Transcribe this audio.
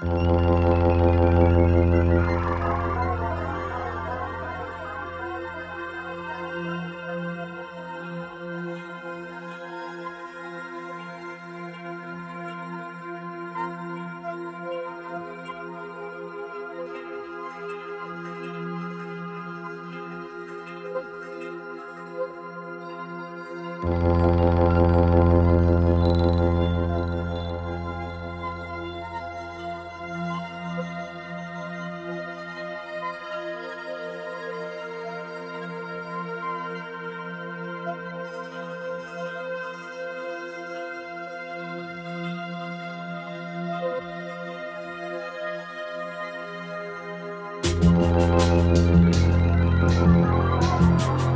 Oh. you